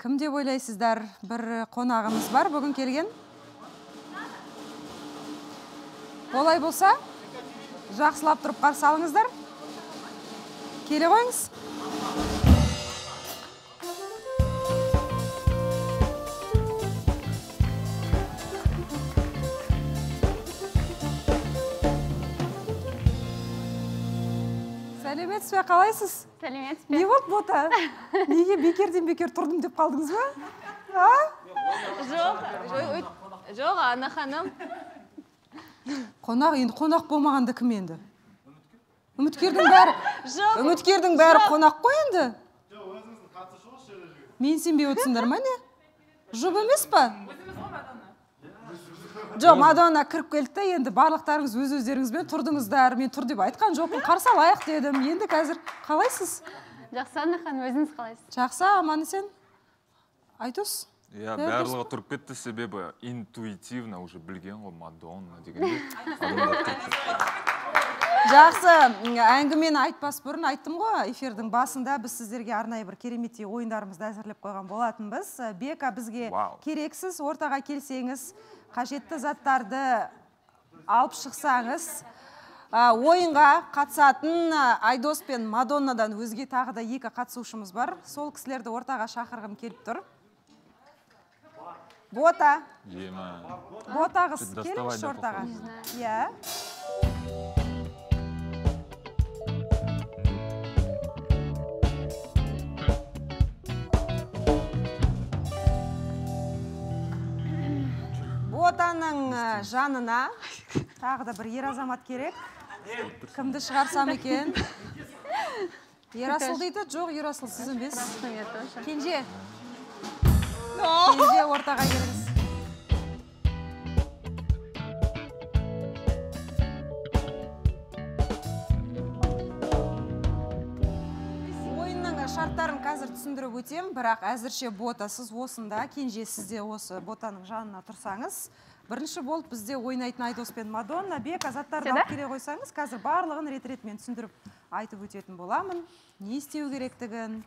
кім деп ойлайсыздар? Бір қонағымыз бар. Бүгін келген. Олай болса жақсылап тұрып қарсы алыңыздар. Келе қойыңыз. Сәлеметсіз бе? қалайсыз? Сәлеметсіз не болды бота неге бекерден бекер тұрдым деп қалдыңыз ба? А? Жоқ жоқ жоқ ана ханым. Қонақ енді қонақ болмағанда кім енді? Үміткердің бәрі. Жоқ үміткердің бәрі қонақ қой енді. Мен сенбей отырсыңдар ма не? Жұп емес па? Жоқ мадонна кіріп келді да енді барлықтарыңыз өз өздеріңізбен тұрдыңыздар мен тұр деп айтқан жоқпын. Қарсы алайық дедім. Енді қазір қалайсыз? Жақсы ана ханым өзіңіз қалайсыз? Жақсы аман есен. Айдос иә барлығы тұрып кетті себебі интуитивно уже білген ғой мадонна дегенде. Жақсы. Әңгімені айтпас бұрын айттым ғой эфирдің басында біз сіздерге арнайы бір кереметтей ойындарымызды әзірлеп қойған болатынбыз. Бека бізге керексіз ортаға келсеңіз қажетті заттарды алып шықсаңыз ә, ойынға қатысатын айдос пен мадоннадан өзге тағы да екі қатысушымыз бар. Сол кісілерді ортаға шақырғым келіп тұр. Бота. Ема. Бота қыз келіңізші ортаға. иә. Ботаның ә, жанына тағы да бір ер азамат керек. Кімді шығарсам екен? Ерасыл дейді. Жоқ ерасыл сіз емес. Кенже. Кенже ортаға келіңіз. Ойынның шарттарын қазір түсіндіріп өтем бірақ әзірше бота сіз осында. Кенже сіз де осы ботаның жанына тұрсаңыз бірінші болып бізде ойнайтын айдос пен мадонна бека заттарды Сюда? алып келе қойсаңыз қазір барлығын рет ретімен түсіндіріп айтып өтетін боламын. Не істеу керектігін.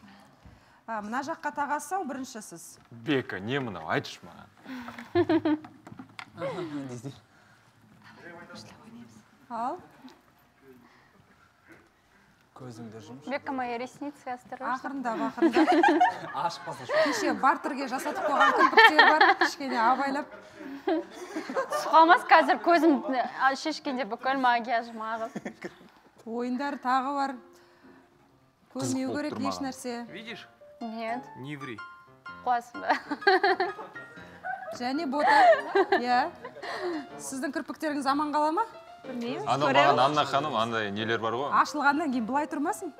А, мына жаққа тағасау бірінші сіз бека не мынау? Айтшы маған. Ал? Көзіңді жұмшы бека мои ресницы осторожно. Ақырындап ақырындап ашпаса кеше бартерге жасатып қойған кірпіктер бар кішкене абайлап. Сұғамас қазір көзім шешкенде бүкіл макияжым ағып ойындар тағы бар. Көрмеу керек тұр еш маған. нәрсе Видишь? нет. Не ври. қуасың ба және бота иә. Сіздің кірпіктеріңіз аман қала ма? Білмеймін ана маған анна ханым андай нелер бар ғой? Ашылғаннан кейін былай тұрмасын?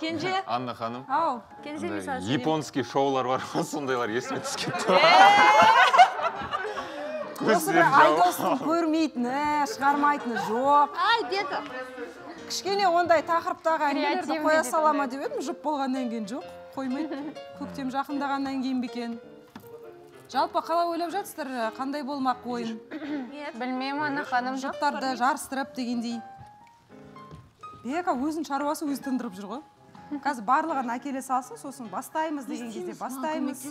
Кенже? Анна ханым. Ау андай японский шоулар бар ғой сондайлар есіме түсіп кетті осы бір айдостың көрмейтіні шығармайтыны жоқ. Ай кішкене ондай тақырыптағы әңгімелерді қоя дейді сала ма ондай. деп едім. Жұп болғаннан кейін жоқ қоймайды. Көктем жақындағаннан кейін бе екен? Жалпы қалай ойлап жатсыздар қандай болмақ ойын? Білмеймін ана ханым жоқ жұптарды жарыстырып дегендей. Бека өзінің шаруасы өзі тындырып жүр ғой. Қазір барлығын әкеле салсын сосын бастаймыз деген кезде бастаймыз.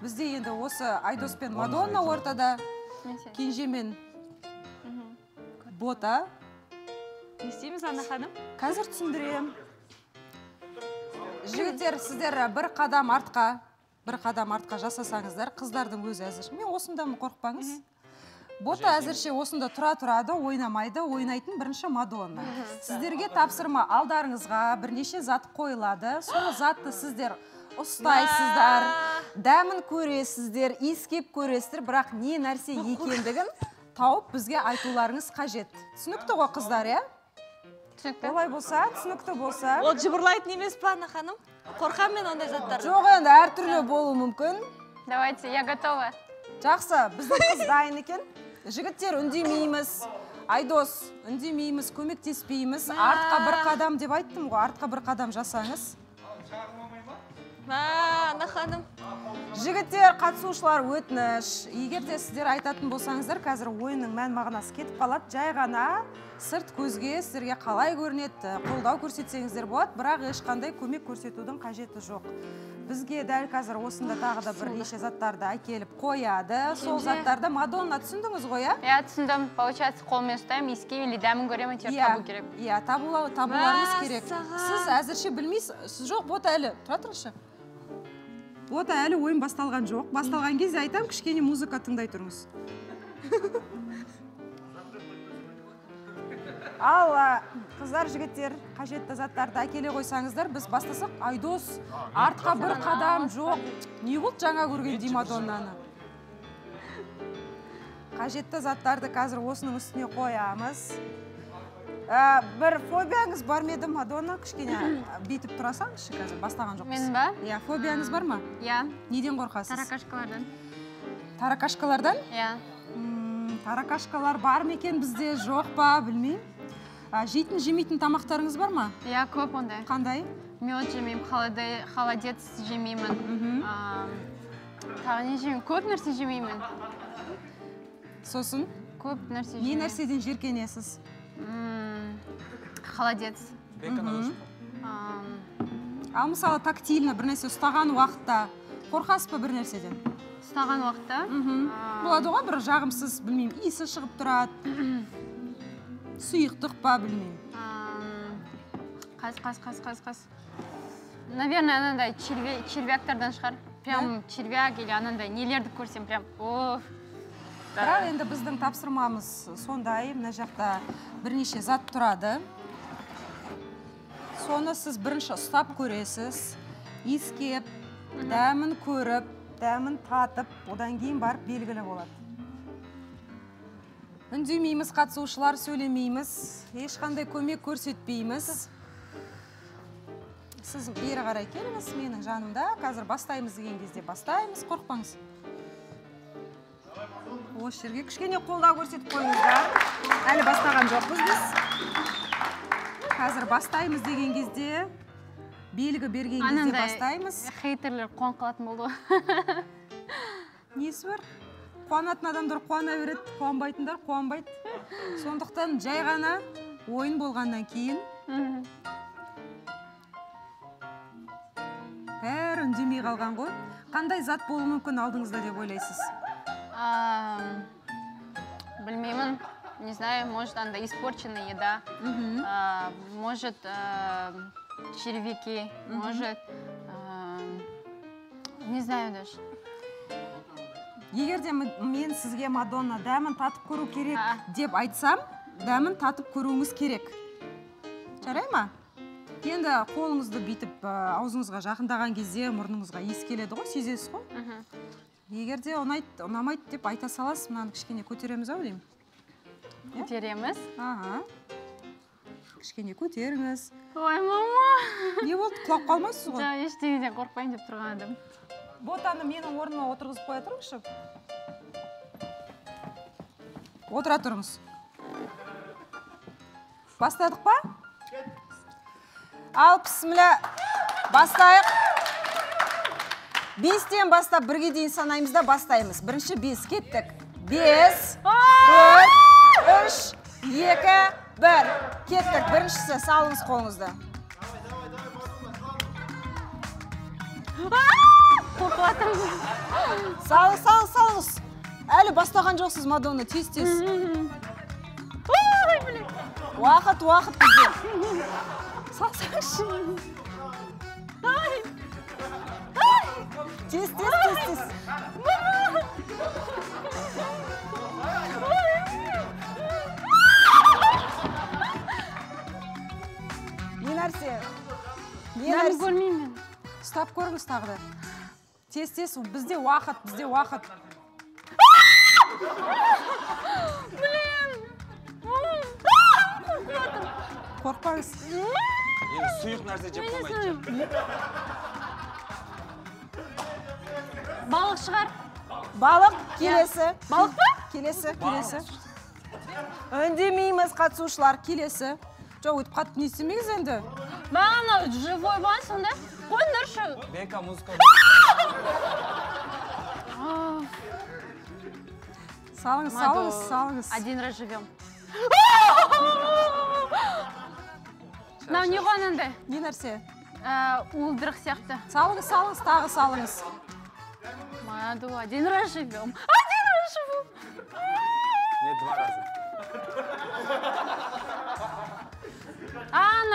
бізде енді осы айдос пен мадонна ортада кенже мен бота. Не істейміз ана ханым? Қазір түсіндірем жігіттер сіздер бір қадам артқа. Бір қадам артқа жасасаңыздар қыздардың өзі әзір. Мен осындамын қорықпаңыз. Бота әзірше осында тұра тұрады ойнамайды. Ойнайтын бірінші мадонна. Сіздерге тапсырма алдарыңызға бірнеше зат қойылады. Сол затты сіздер ұстайсыздар дәмін көресіздер иіскеп көресіздер. Бірақ не нәрсе екендігін тауып бізге айтуларыңыз қажет. Түсінікті ғой қыздар иә? Түсінікті. Олай болса түсінікті болса. Ол жыбырлайтын емес па ана ханым? Қорқамын мен ондай заттардан жоқ енді әртүрлі болуы мүмкін. Давайте я готова. Жақсы біздің қыз дайын екен. Жігіттер үндемейміз. Айдос үндемейміз көмектеспейміз. Артқа бір қадам деп айттым ғой. Артқа бір қадам жасаңыз. А ана ханым. Жігіттер қатысушылар өтініш. Егер де сіздер айтатын болсаңыздар қазір ойынның мән мағынасы кетіп қалады. Жай ғана сырт көзге сіздерге қалай көрінеді қолдау көрсетсеңіздер болады. Бірақ ешқандай көмек көрсетудің қажеті жоқ. Бізге дәл қазір осында тағы да бірнеше заттарды әкеліп қояды. Сол заттарды мадонна түсіндіңіз ғой иә иә түсіндім. Получается қолмен ұстаймын иіскеймін или дәмін көремін әйтеуір табу керек. иә табула- табуларыңыз керек. Сіз әзірше білмейсіз сіз жоқ бота әлі. Тұра тұрыңызшы. Бота әлі ойын басталған жоқ. Басталған кезде айтамын кішкене музыка тыңдай тұрыңыз ал қыздар жігіттер қажетті заттарды әкеле қойсаңыздар біз бастасақ айдос артқа бір қадам жоқ. Не болды жаңа көрген димадоннаны? Қажетті заттарды қазір осының үстіне қоямыз. Ә, бір фобияңыз бар ма еді мадонна? Кішкене бүйтіп тұра салыңызшы қазір бастаған жоқпыз. Менің ба? Иә фобияңыз бар ма? Иә. Неден қорқасыз? Таракашкалардан. Таракашкалардан? Иә. Таракашкалар бар ма екен бізде? Жоқ па білмеймін. Жейтін жемейтін тамақтарыңыз бар ма? Иә көп ондай. Қандай? Мед жемеймін холоде- холодец жемеймін. Тағы не жемеймін? Көп нәрсе жемеймін. Сосын? Көп нәрсе не нәрседен жиіркенесіз холодец. Ал мысалы тактильно бір нәрсе ұстаған уақытта. Қорқасыз ба бір нәрседен? Ұстаған уақытта? Болады ғой бір жағымсыз білмеймін иісі шығып тұрады. Сұйықтық па білмеймін қаз қаз қаз қаз қаз наверное анандай червяктардан шығар. Прям червяк или анандай нелерді көрсем прям оф. Бірақ енді біздің тапсырмамыз сондай мына жақта бірнеше зат тұрады. Соны сіз бірінші ұстап көресіз. Иіскеп дәмін көріп дәмін татып одан кейін барып белгілі болады. Үндемейміз қатысушылар сөйлемейміз ешқандай көмек көрсетпейміз. Сіз бері қарай келіңіз менің жанымда қазір бастаймыз деген кезде бастаймыз қорықпаңыз. Осы жерге кішкене қолдау көрсетіп қойыңыздар әлі бастаған жоқпыз біз. Қазір бастаймыз деген кезде белгі берген кезде бастаймыз. хейтерлер қуанып қалатын болды ғой. Несі бар? Қуанатын адамдар қуана береді қуанбайтындар қуанбайды. Сондықтан жай ғана ойын болғаннан кейін бәрі үндемей қалған ғой. Қандай зат болуы мүмкін алдыңызда деп ойлайсыз? Не знаю может андай испорченная еда мхм А, может ам, червяки может ам, не знаю даже. Егер де мен сізге мадонна дәмін татып көру керек А. деп айтсам дәмін татып көруіңіз керек. Жарай ма? Енді қолыңызды бүйтіп ә, аузыңызға жақындаған кезде мұрныңызға иіс келеді ғой сезесіз ғой? Егер де ұнайды ұнамайды деп айта саласыз мынаны кішкене көтереміз ау деймін көтереміз. Аха. Кішкене көтеріңіз. Ой мама. Не болды? Құлап қалмайсыз ғой? Жоқ ештеңеден қорықпаймын деп тұрған адам ботаны менің орныма отырғызып қоя тұрыңызшы. Отыра тұрыңыз. Бастадық па? Ал бісміллә бастайық. Бестен бастап бірге дейін санаймыз да бастаймыз. Бірінші бес кеттік. Бес төрт үш екі бір. Кеттік біріншісі салыңыз қолыңызды. Қорқып жатырмын салыңыз. Салыңыз салыңыз әлі бастаған жоқсыз мадонна тез тез. Уақыт уақыт бізде. Салсаңызшы. Тез тез тез тез. Нәрсе не дәмін көрмеймін мен. Ұстап көріңіз тағы да. Тез тез бізде уақыт бізде уақыт. Қорықпаңыз. Енді сұйық нәрсе жеп болмайды балық шығар. Балық келесі. Балық па? Келесі келесі. Үндемейміз қатысушылар келесі. Жоқ өйтіп қатты не істемеңіз енді. Маған мынау живой ба сонда. Қойыңдаршы. Бека музыка. Салыңыз салыңыз салыңыз. Один раз живем. Мынау не ғой анандай не нәрсе? Ә, уылдырық сияқты. Салыңыз салыңыз тағы салыңыз. Маду один раз живем.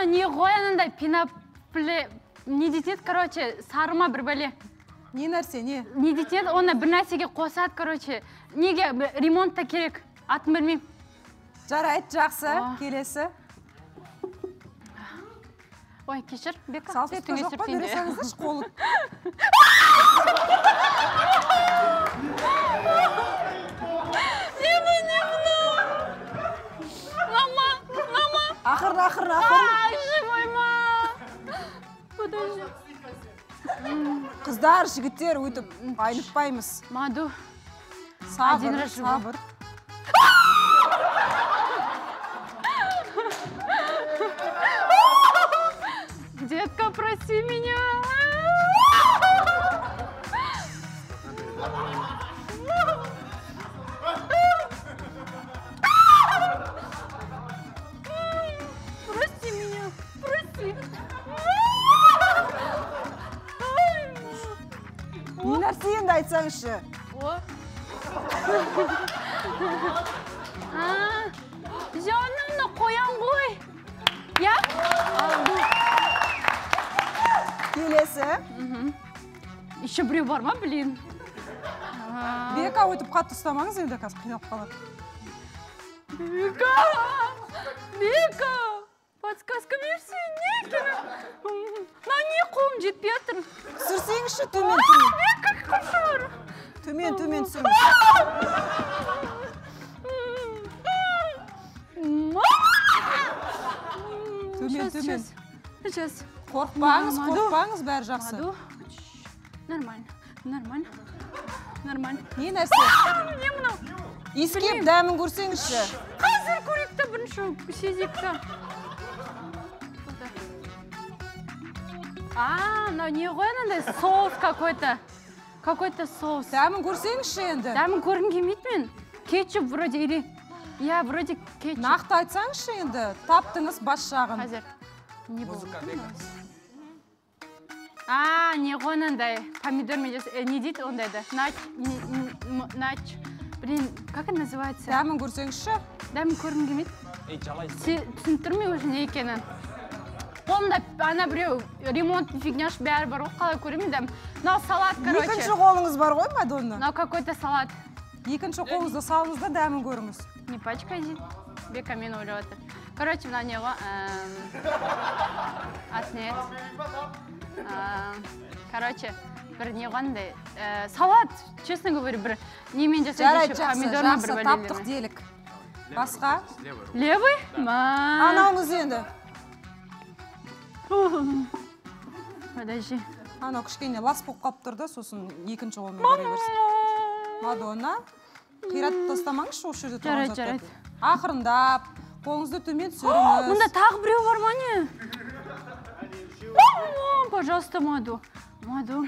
ана не ғой анандай пенопле не детеді короче сары ма бір бәле не нәрсе не не детеді оны бір нәрсеге қосады короче. Неге б- ремонтта керек. Атын білмеймін жарайды жақсы келесі. Ой кешір бека. Салфетка жоқ па бере салыңыздаршы қолы. ақырын ақырын ақырын ай живой ма. Подожди. Қыздар жігіттер өйтіп айнытпаймыз. Маду сабыр сабыр. Енді айтсаңызшы О. А, жанымды қоям ғой иә келесі еще біреу бар ма блин. Бека өйтіп қатты ұстамаңыз енді қазір қиналып қалады Вика! Вика! Сейчас. қорықпаңыз Маду. қорықпаңыз бәрі жақсы. Нормально. Нормально. Нормально. не нәрсе Не мынау? иіскеп дәмін көрсеңізші Қазір көрейік та бірінші сезейік та. А, мынау не ғой анандай соус какой-то. Какой-то соус. дәмін көрсеңізші енді дәмін көргім келмейді мен кетчуп вроде или иә вроде кетчуп нақты айтсаңызшы енді таптыңыз бас жағын қазір не болды Музыка, Вика. а не ғой анандай помидормен э, не дейді ондайды нач не- н- м- нач. Блин как это называется? Дәмін көрсеңізші дәмін көргім келмейді Ей, жалай. Се- түсініп тұрмын уже не екенін қолымда ана біреу ремонт фигняш бәрі бар ғой қалай көремін дәм мынау салат короче. Екінші қолыңыз бар ғой мадонна? Мынау какой то салат. Екінші қолыңызды салыңыз да дәмін көріңіз. Не пачкай дейді бека мені ойлап жатыр короче мынау не ғой эм, аты не еді Эм, короче бір не ғой андай э, салат честно говоря бір немен жарайды жасайды жақсы жақсы таптық делік басқа левый ма. Анауыңыз енді подожди. Анау кішкене лас болып қалып тұр да сосын екінші қолмен көре берсін. Мадонна. Қиратып тастамаңызшы осы жерде тұрған заттарды. жарайды. ақырындап. Қолыңызды төмен мұнда түсіріңіз. тағы біреу бар ма не? Пожалуйста маду. Маду.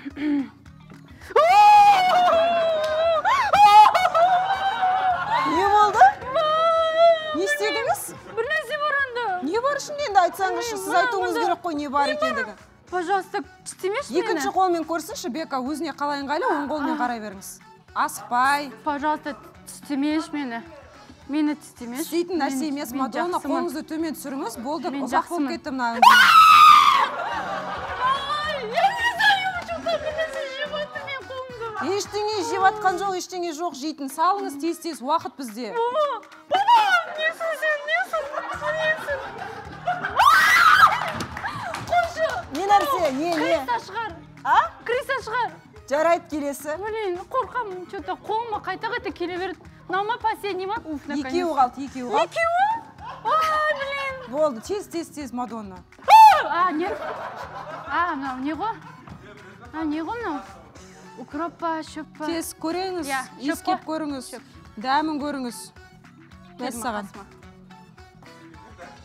Не болды? Не істедіңіз? Бір нәрсе бар анда не бар ішінде енді? Айтсаңызшы сіз айтуыңыз мұнда- керек қой не бар екендігін пожалуйста істемеші екінші мені? Қолмен көрсінші бека өзіне қалай ыңғайлы оң қолмен қарай беріңіз. Асықпай пожалуйста тістемеші мені. Мені тістемеші істейтін нәрсе емес мадонна қолыңызды төмен түсіріңіз болды ұзақ болып кетті мына ештеңе жеп жатқан жоқ ештеңе жоқ жейтін. Салыңыз тез тез уақыт бізде. Мама мама несің сен несің несің қойшы. Не нәрсе не не. криса шығар. А? Криса шығар. Жарайды келесі. Блин қорқамын что то қолыма қайта қайта келе береді. Мынау ма последний ма уф наконец екеуі қалды екеуі қалды екеуі ой блин! Болды тез тез тез мадонна. А не а мынау не ғой а не ғой мынау укроп па шөп па тез көріңіз Иә, иіскеп көріңіз дәмін көріңіз мәссаған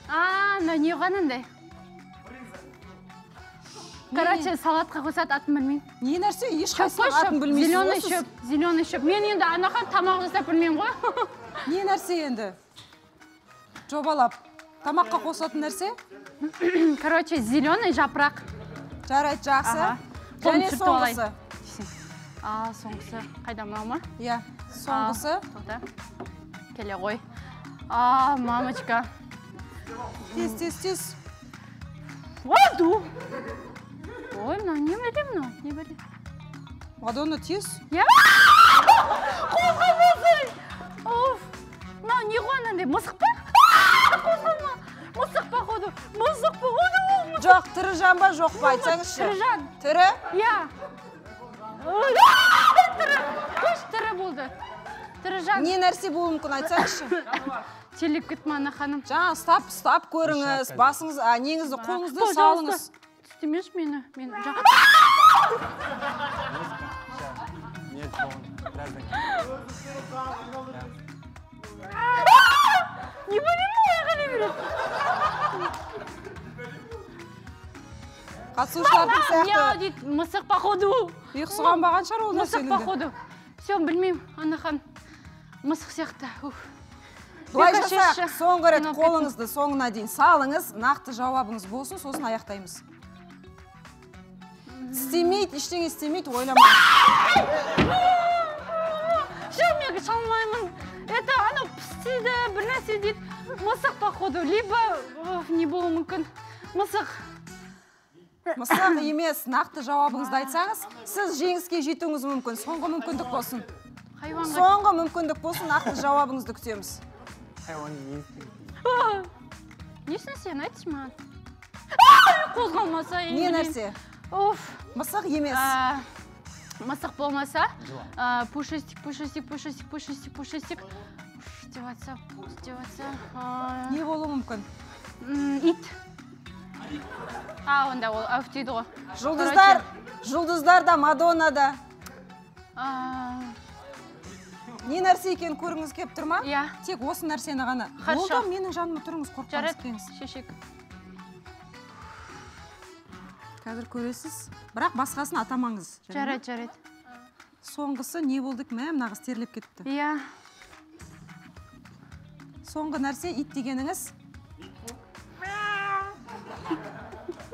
а мынау не ғой анандай короче салатқа қосады атын білмеймін не нәрсе қой атын білмейсіз зеленый шөп зеленый шөп. Мен енді анақан тамақ жасап білмеймін ғой. Не нәрсе енді? Жобалап тамаққа қосатын нәрсе? Короче зеленый жапырақ. Жарайды жақсы. Және соңғысы? а соңғысы қайда мынау ма? Иә соңғысы? Тоқта. Келе ғой. А мамочка. Тез тез тез. Воду ой мынау не бере мынау не бере мадонна тез иә қозғалмасай оф мынау не ғой анандай мысық па қозғалма мысық походу мысық походу ол мысық. жоқ тірі жан ба жоқ па айтсаңызшы тірі жан тірі иә тірі қойшы тірі болды тірі жан не нәрсе болуы мүмкін айтсаңызшы терлеп кетті ма ана ханым. Жаңа ұстап ұстап көріңіз басыңыз а неңізді қолыңызды Пожалуйста, салыңыз тістемеші мені мен не білемін ой қалай береді қатысушылардың Мяу сияқты дейді мысық походу. Ұйқысы қанбаған шығар ол мысық нәрсенің походу. Все білмеймін анахан мысық сияқты уф былай жасайық соңғы рет қолыңызды соңына дейін салыңыз нақты жауабыңыз болсын сосын аяқтаймыз. Істемейді ештеңе істемейді ойламаңыз жоқ мен шалмаймын это анау пістейді бір нәрсе дейді мысық походу либо не болуы мүмкін мысық мысық емес нақты жауабыңызды айтсаңыз сіз жеңіске жетуіңіз мүмкін соңғы мүмкіндік болсын хайуанға соңғы мүмкіндік болсын нақты жауабыңызды күтеміз еңістігі несіне сен айтшы маған А, қозғалмаса не нәрсе уф. Мысық емес. Мысық болмаса а, пушистик пушистик пушистик пушистик пушистик. Деп жатса деп жатса а, не болуы мүмкін. Ит. А онда ол әуф дейді ғой жұлдыздар жұлдыздар да мадонна да. Не нәрсе екенін көргіңіз келіп тұр ма? Иә. Тек осы нәрсені ғана. Болды менің жаныма тұрыңыз қорықпаңыз келіңіз шешек. Қазір көресіз. Бірақ басқасын атамаңыз. Жарайды жарайды соңғысы не болды мә? Мына қыз терлеп кетті. Иә. Соңғы нәрсе ит дегеніңіз?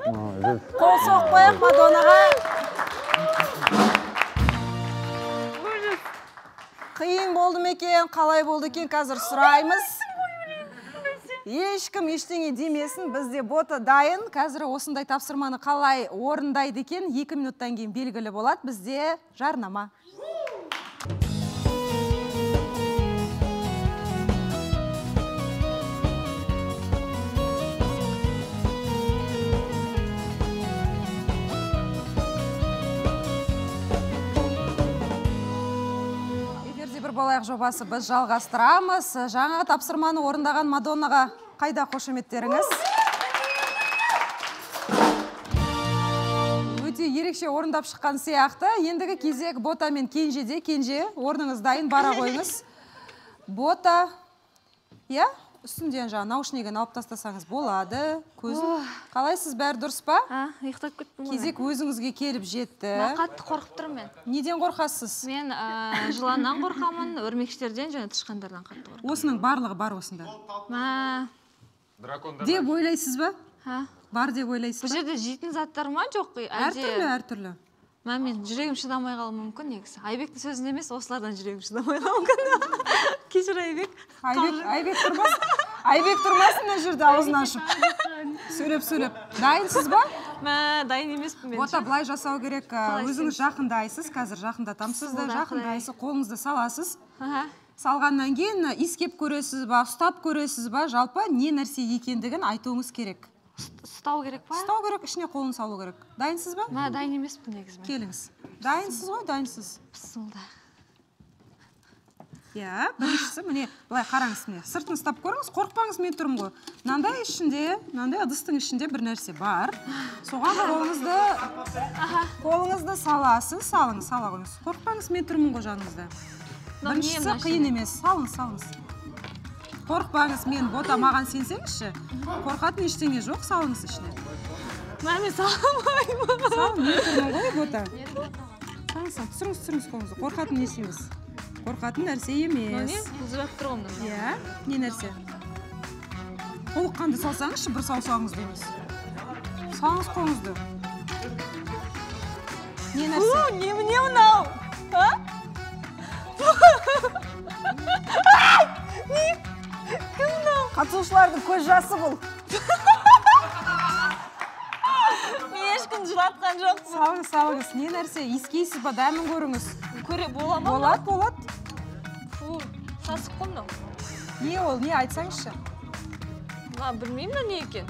Қол соқпайық мадоннаға қиын болды ма екен? Қалай болды екен? Қазір сұраймыз. Ешкім ештеңе демесін бізде бота дайын. Қазір осындай тапсырманы қалай орындайды екен екі минуттан кейін белгілі болады. Бізде жарнама. Болайық жобасы біз жалғастырамыз. Жаңа тапсырманы орындаған мадоннаға қайда қошеметтеріңіз өте ерекше орындап шыққан сияқты. Ендігі кезек бота мен кенжеде. Кенже орныңыз дайын бара қойыңыз. Бота иә? Үстінден жаңағы наушнигін алып тастасаңыз болады. Көзін қалайсыз бәрі дұрыс па? А ұйықтап кеттім ғой. Кезек өзіңізге келіп жетті. Мен қатты қорқып тұрмын мен. Неден қорқасыз? Мен ә, жыланнан қорқамын өрмекштерден және тышқандардан қатты қорқамын. Осының барлығы бар осында. Дракондар деп ойлайсыз ба? Бар деп ойлайсыз бұл ба? жерде жейтін заттар ма жоқ? Әртүрлі әртүрлі. Мә мен жүрегім шыдамай қалуы мүмкін негізі. Айбектің сөзіне емес осылардан жүрегім шыдамай қалуы мүмкін. Кешір айбек. Айбек айбек тұрмас айбек тұрмасын мына жерде аузын ашып. сөйлеп сөйлеп. Дайынсыз ба? Мә дайын емеспін мен. Бота былай жасау керек өзіңіз жақындайсыз қазір жақындатамыз да жақындайсыз қолыңызды саласыз. Салғаннан кейін иіскеп көресіз ба ұстап көресіз ба жалпы не нәрсе екендігін айтуыңыз керек. Ұстау керек па? Ұстау керек ішіне қолын салу керек. Дайынсыз ба? Мә дайын емеспін негізі. Мен келіңіз. Дайынсыз ғой дайынсыз. Бісмілда иә біріншісі міне былай қараңыз міне сыртын ұстап көріңіз қорықпаңыз мен тұрмын ғой. Мынандай ішінде мынандай ыдыстың ішінде бір нәрсе бар. Соған қолыңызды қолыңызды саласыз салыңыз сала қойыңыз. Қорықпаңыз мен тұрмын ғой жаныңызда. Біріншісі қиын емес. Салыңыз салыңыз. Қорықпаңыз мен бота маған сенсеңізші қорқатын ештеңе жоқ салыңыз ішіне. Мә мен салмаймын сал мен тұрмын ғой бота? Салсаң түсіріңіз түсіріңіз қолыңызды. Қорқатын нәрсе емес қорқатын нәрсе не емес бұлжырап тұр ғой мына иә не нәрсе? Толыққанды салсаңызшы бір саусағыңызды емес. Салыңыз қолыңызды. Не нәрсе? Немене мынау? А? қатысушылардың көз жасы бұл. Мен ешкімді жылатқан жоқпын. Салыңыз салыңыз не нәрсе иіскейсіз ба дәмін көріңіз? Көре бола ма? Болады болады. Фу сасық қой мынау не ол не айтсаңызшы. Мына білмеймін мына не екен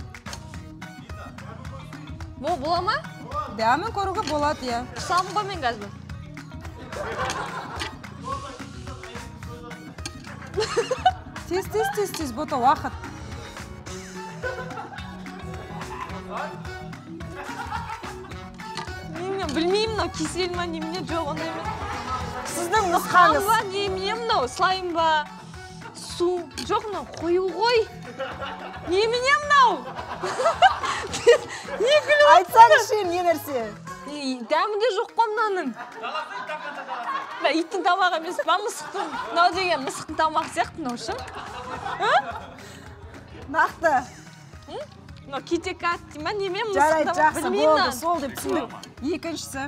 Бол бола ма? Дәмін көруге болады иә. Құсамын ғой мен қазір? Тез тез тез тез бота уақыт немене білмеймін мынау кисель ма немене жоқ ондай емес сіздің нұсқаңыз. Ба немене мынау слайм ба су жоқ мынау қою ғой. Немене мынау не күліп айтсаңызшы не нәрсе. Дәмі де жоқ қой мынаның. Мә иттің тамағы емес па? мысықтың мынау деген мысықтың тамағы сияқты мынау шы нақты. Мынау китекат дей ма неме жарайды жақсы болды сол деп түсіндік. Екіншісі.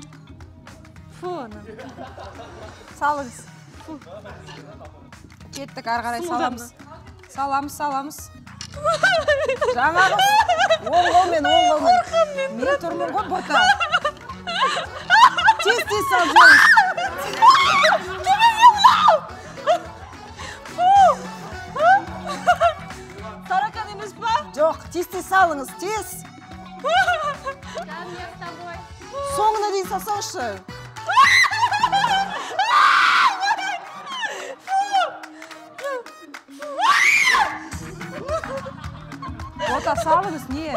Фу салыңыз. Кеттік ары қарай саламыз. Саламыз саламыз. Жаңағы оң қолмен оң қолмен. Мен тұрмын ғой бота тез тез салып жіберіңіз таракан емес па жоқ тез тез салыңыз тез соңына дейін салсаңызшы бота салыңыз не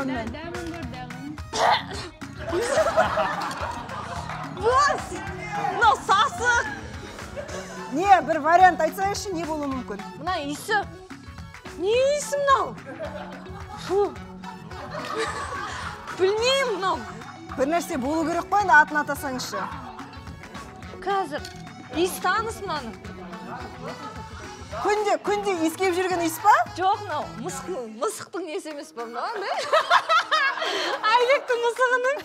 сонымен Дәмін көр, дәмін. бос мынау сасық не бір вариант айтсаңызшы не болуы мүмкін. Мына иісі. Не иісі мынау? Фу. Білмеймін мынау. Бір нәрсе болу керек қой енді атын атасаңызшы қазір иіс таныс мынаның күнде күнде иіскеп жүрген иіс па? Жоқ мынау мысық мысықтың несі емес па мынау айбектің мысығының.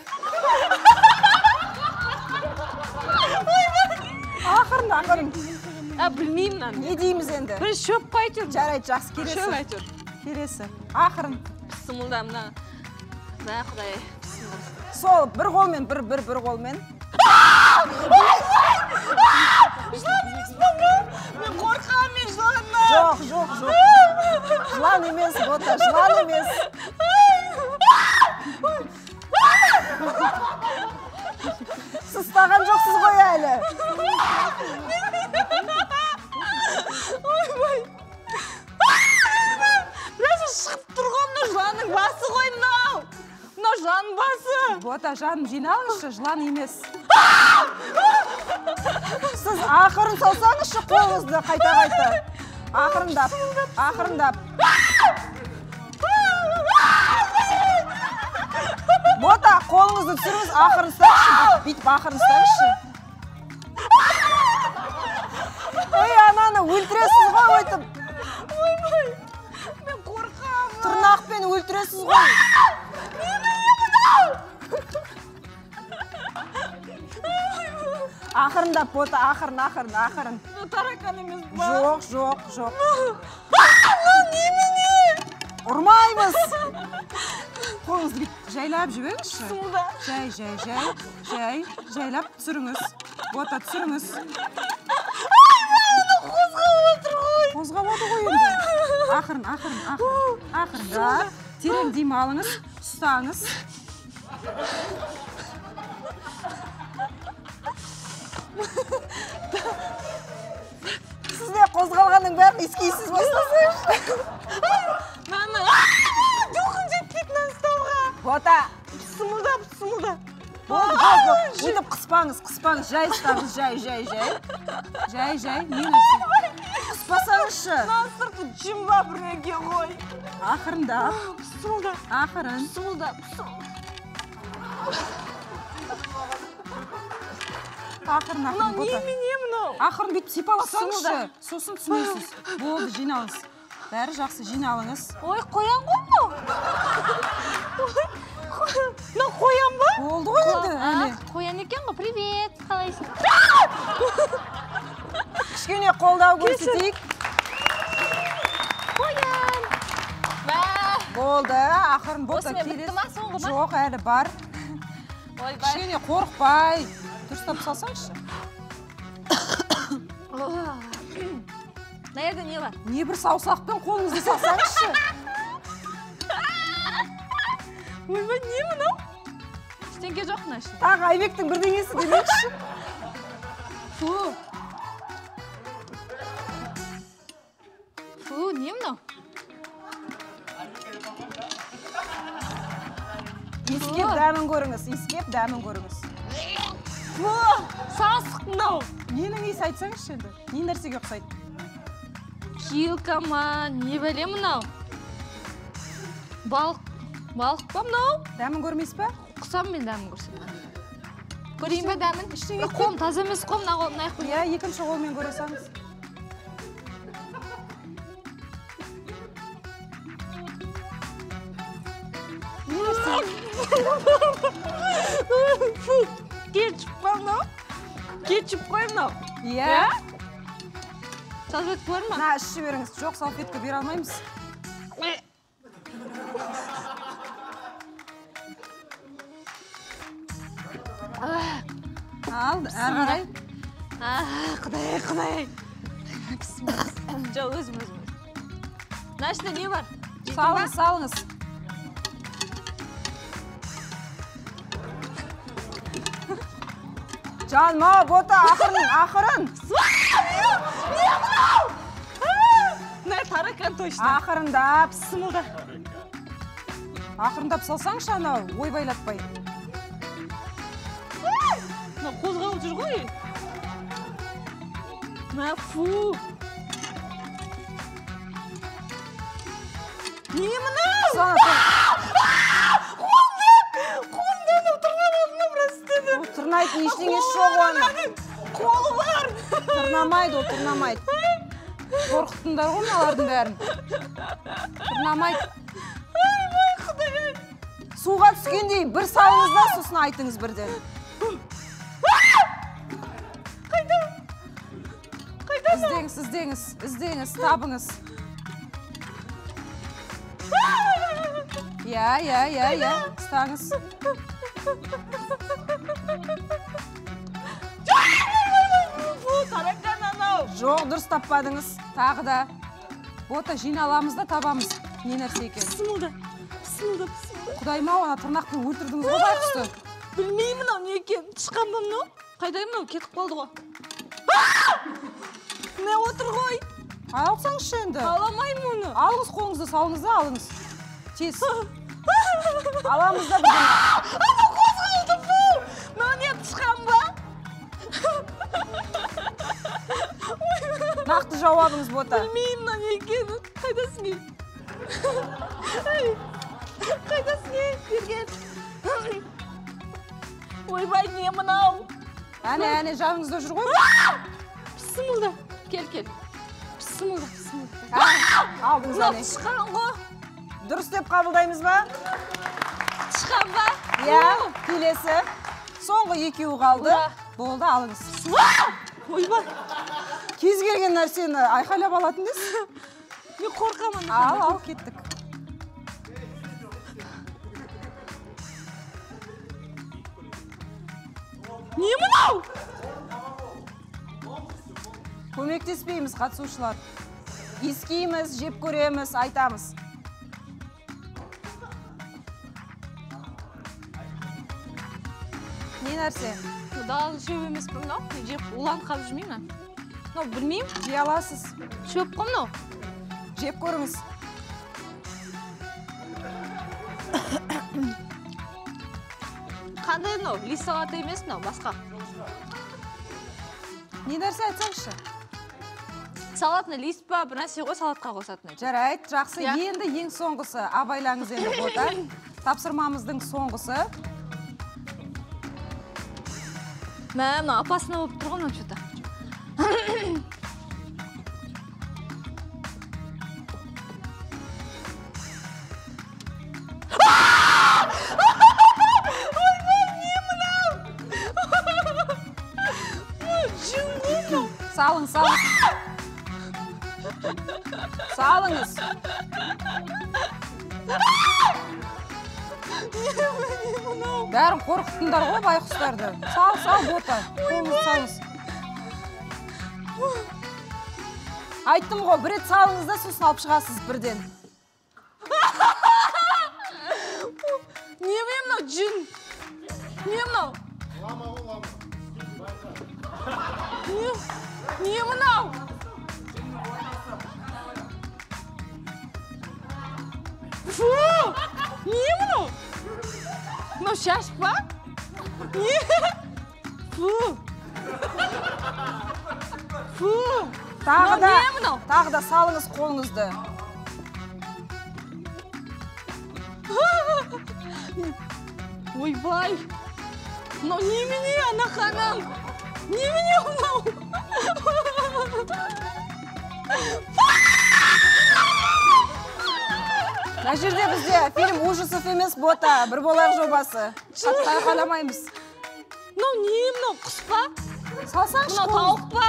Ақырын ақырын. А білмеймін мынаны не дейміз енді? Бір шөп қой әйтеуір жарайды жақсы шөп келесі. әйтеуір келесі. Ақырын. Пысымылда мына. Мә құдай. Сол бір қолмен бір бір бір қолмен. мен қорқамын мен жыланнан жоқ жоқ жоқ жылан емес бота жылан емес сіз ұстаған жоқсыз ғой әлі. Ойбай біраз шығып тұр ғой мынау жыланның басы ғой мынау. Мынау жыланның басы. Бота жаным жиналыңызшы жылан емес сіз ақырын салсаңызшы қолыңызды. Қайта қайта. Ақырындап ақырындап. Бота қолыңызды түсіріңіз ақырын ұстаңызшы. Бүйтіп ақырын ұстаңызшы. Ей ананы өлтіресіз ғой өйтіп. Ойбай мен қорқамын. Тырнақпен өлтіресіз ғой. Ақырындап бота ақырын ақырын ақырын таракан емес па жоқ жоқ жоқ. Ұрмаймыз! Қолыңызды бүйтіп жайлап жіберіңізші. Суда. жай жай жай жай жайлап түсіріңіз. Бота түсіріңіз. Қозғап отыр ғой. Енді. Ақырын ақырын ақырын ақырындап терең дем алыңыз ұстаңыз. Сіз де қозғалғанның бәрін иіскейсіз бастасаңызшы мама духым жетпейді мынаны ұстауға бота. Пысымылда пысымылда болды болды. өйтіп қыспаңыз қыспаңыз. Жай ұстаңыз жай жай жай. Жай жай не нәрсе қыспасаңызшы. Сырты жымба бірдеңе ғой ақырындап. Пысылда ақырын. пысылда ақырын мынау ақырын бота. немене мынау? Ақырын бүйтіп сипаласаңызшы сосын түсінесіз. Болды жиналыңыз. Бәрі жақсы жиналыңыз. Ой қоян ғой мынау? Мынау қоян ба? Болды ғой енді әне. Қоян екен ғой привет қалайсың? Кішкене қолдау көрсетейік. Қоян. Болды ақырын бота осымен бітті ма, соңғы ма? жоқ әлі бар. Ойбай кішкене қорықпай. Дұрыстап салсаңызшы. Мына жерде не бар не бір саусақпен қолыңызды салсаңызшы. Ойбай не мынау? Ештеңке жоқ мына ішінде. Тағы айбектің бірдеңесі демекші. Фу. Фу не мынау? Иіскеп дәмін көріңіз иіскеп дәмін көріңіз. Сасық мынау ненің иісі айтсаңызшы енді? Не нәрсеге ұқсайды? Килка ма не білем мынау? Балық балық па мынау? Дәмін көрмейсіз ба құсам мен дәмін көрсем көрейін ба дәмін? ештеңе қолым таза емес қой мына қолым мына аяқ иә екінші қолмен көре салыңыз кетчуп қой мынау. Иә? Салфетка бар ма мына ішіп жіберіңіз жоқ салфетка бере алмаймыз. Ал әрі қарай. А, құдай құдай. Жоқ өзім өзім мына ішінде не бар? Салыңыз салыңыз жаным ау бота ақырын ақырын. Мына таракан точно. Ақырындап сымылда ақырындап салсаңшы анау ойбайлатпай мына қозғалып жүр ғой. Мә фу. Не мынау? Тырнайтын ештеңесі жоқ оның қолы бар тырнамайды ол тырнамайды қорқыттыңдар ғой мыналардың бәрін? Тырнамайды ойбай құдай суға түскендей бір салыңыз да сосын айтыңыз бірден. Қайда қайда іздеңіз іздеңіз іздеңіз табыңыз. Иә иә иә иә ұстаңыз. Жоқ дұрыс таппадыңыз. Тағы да бота жиналамыз да табамыз. Не нәрсе екенін пысымылда пысымылда құдайым ау ана тырнақпен өлтірдіңіз ғой байқұсты білмеймін мынау не екенін. Тышқан ба мынау? Қайда мынау? Кетіп қалды ғой. Міне отыр ғой. Алсаңызшы енді. Аламаймын оны. Алыңыз қолыңызды салыңыз да алыңыз. Тез. Аламыз да нақты жауабыңыз бота білмеймін мынау не екенін қайдасың ей Ай, қайдасың ей берген? Ойбай не мынау? Әне әне жаныңызда жүр ғой. Пысымылда кел кел. Алдыңыз мынау әне. тышқан ғой. Дұрыс деп қабылдаймыз ба? Тышқан ба? Иә келесі. Соңғы екеуі қалды. Болды алыңыз. Ойбай! Кез келген нәрсені айқайлап алатын дейсіз мен қорқамын. Ал ал кеттік. Не мынау? Көмектеспейміз қатысушылар. Иіскейміз жеп көреміз айтамыз. Не нәрсе? Далалы шөп емес пе мынау? Жеп уланып қалып жүрмеймін мынау білмеймін жей аласыз. Шөп қой мынау. Жеп көріңіз. Қандай мынау? Лист салаты емес мынау басқа? Не нәрсе айтсаңызшы. Салатный лист па? Бір нәрсе ғой салатқа қосатын жарайды жақсы. Иә. енді ең соңғысы абайлаңыз енді бота. Тапсырмамыздың соңғысы. Мә мына опасно болып тұр ғой мынау че то қорқыттыңдар ғой байқұстарды сал сал бота. Қолыңызды салыңыз айттым ғой бір рет салыңыз да сосын алып шығасыз бірден. Не мынау жүн не мынау? Не мынау? Фу! Не мынау? Мынау шаш па? Не фу. Фу. Тағы да не тағы да салыңыз қолыңызды ойбай мынау немене ана ханым немене мынау мына жерде бізде фильм ужасов емес бота бір болайық жобасы. Қатты мынау не мынау құс па? Салсаңшы мынау тауық па?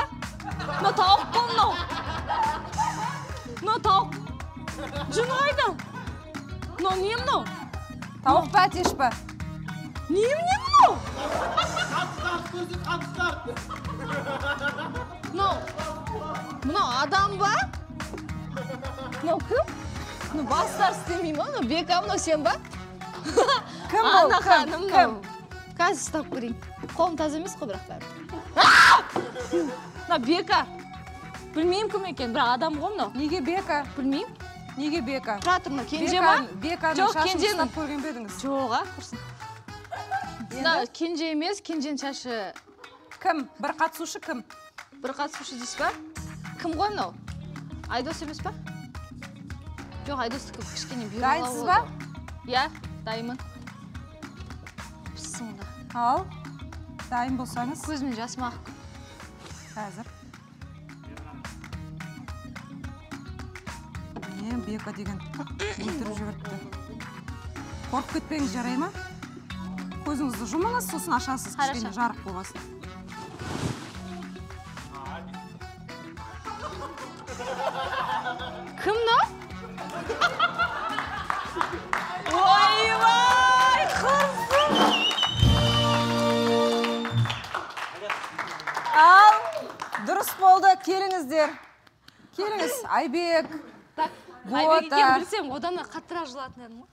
Мынау тауық па мынау? Мынау тауық. Жүн қайда мынау не мынау? Тауық па әтеш па? Немене мынау? Мынау. Мынау адам ба? Мынау кім? Мынау бастары істемей ма мынау бека мынау сен ба? Кім бұл? Ана кім? ханым кім? қазір ұстап көрейін. Қолым таза емес қой бірақ бәрі. Мына бека білмеймін кім екен бірақ адам ғой мынау. Неге бека білмеймін. Неге бека тұра тұр мынау кенже ма? Беканың- шашын ұстап көрген бе едіңіз? Жоқ а құрсын. Мына кенже емес кенженің шашы. Кім? бір қатысушы кім? Бір қатысушы дейсіз ба? Кім ғой мынау? Айдос емес па? Жоқ айдостікі кішкене бүйрегі Дайынсыз ба? иә дайынмын піссің онда ал дайын болсаңыз көзімнен жасым ағып қазір не бека деген өлтіріп жіберіпті қорқып кетпеңіз жарай ма көзіңізді жұмыңыз сосын ашасыз кішкене жарық болғасын келіңіздер. Келіңіз айбек. Айбек білсем одан да қаттырақ жылатын едім ғой.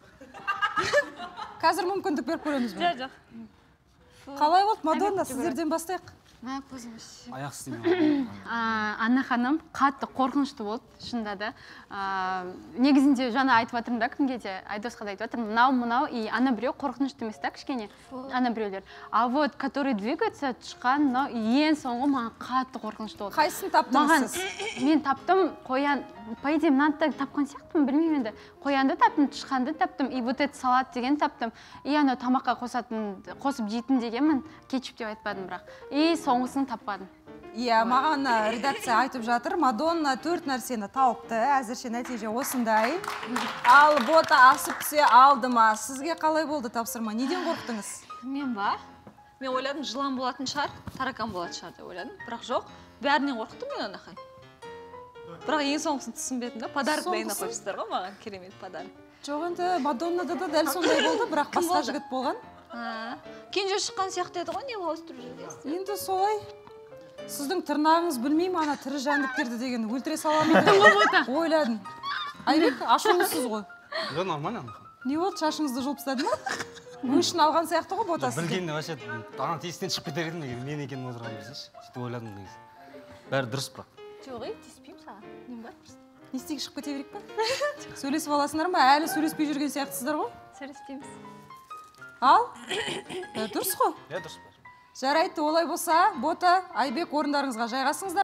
Қазір мүмкіндік беріп көреміз бе? Жоқ қалай болды? Мадонна сіздерден бастайық. Мә көзім аяқ істемей А, анна ханым қатты қорқынышты болды шынында да. А, негізінде жаңа айтып жатырмын да кімге де айдосқа да айтып жатырмын мынау мынау и ана біреу қорқынышты емес та кішкене ана біреулер. А вот который двигается тышқан мынау ең соңғы маған қатты қорқынышты болды. Қайсысын таптыңыз маған сіз? мен таптым қоян по идее мынаны да тапқан сияқтымын білмеймін енді. Қоянды таптым тышқанды таптым и вот это салат деген таптым. И анау тамаққа қосатын қосып жейтін дегенмін кетчуп деп айтпадым бірақ. И соңғысын таппадым. Иә маған ы, редакция айтып жатыр мадонна төрт нәрсені тауыпты әзірше нәтиже осындай ал бота асып түсе алды ма? Сізге қалай болды тапсырма? Неден қорықтыңыз? Мен ба? Мен ойладым жылан болатын шығар таракан болатын шығар деп ойладым бірақ жоқ. Бәрінен қорықтым мен анахай бірақ ең соңғысын түсінбедім да подарок дайындап қойыпсыздар ғой маған керемет подарок. Жоқ енді мадоннада да дәл сондай болды бірақ басқа жігіт болған. Кенже шыққан сияқты еді ғой не ауыстырып жүргенсіз енді солай. Сіздің тырнағыңыз білмеймін ана тірі жәндіктерді деген өлтіре саламын деп ойладым. Айбек ашулысыз ғой. Жоқ нормально. Не болды шашыңызды жұлып тастады ма? Өшін алған сияқты ғой бота сізге білгенде вообще ана тесіктен шығып кетер едім егер мен екенім отырғанын білсейші сөйтіп ойладым негізі. Бәрі дұрыс бірақ. Жоқ бар. Не істейік шығып кете берейік па? Сөйлесіп аласыңдар ма? Әлі сөйлеспей жүрген сияқтысыздар ғой. Сөйлеспейміз. Ал? Ә, дұрыс қой. Иә дұрыс жарайды олай болса бота айбек орындарыңызға жайғасыңыздар.